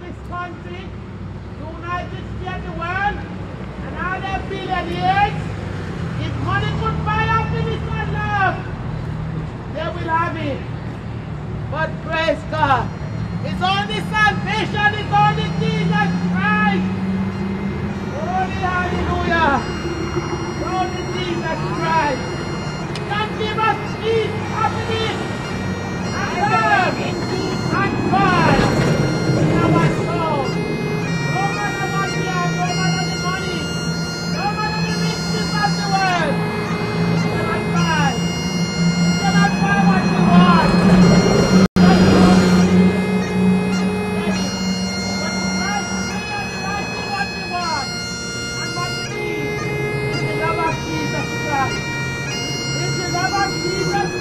this country, United of the world, and all their billionaires, if money could buy happiness and love, they will have it. But praise God. It's only salvation, it's only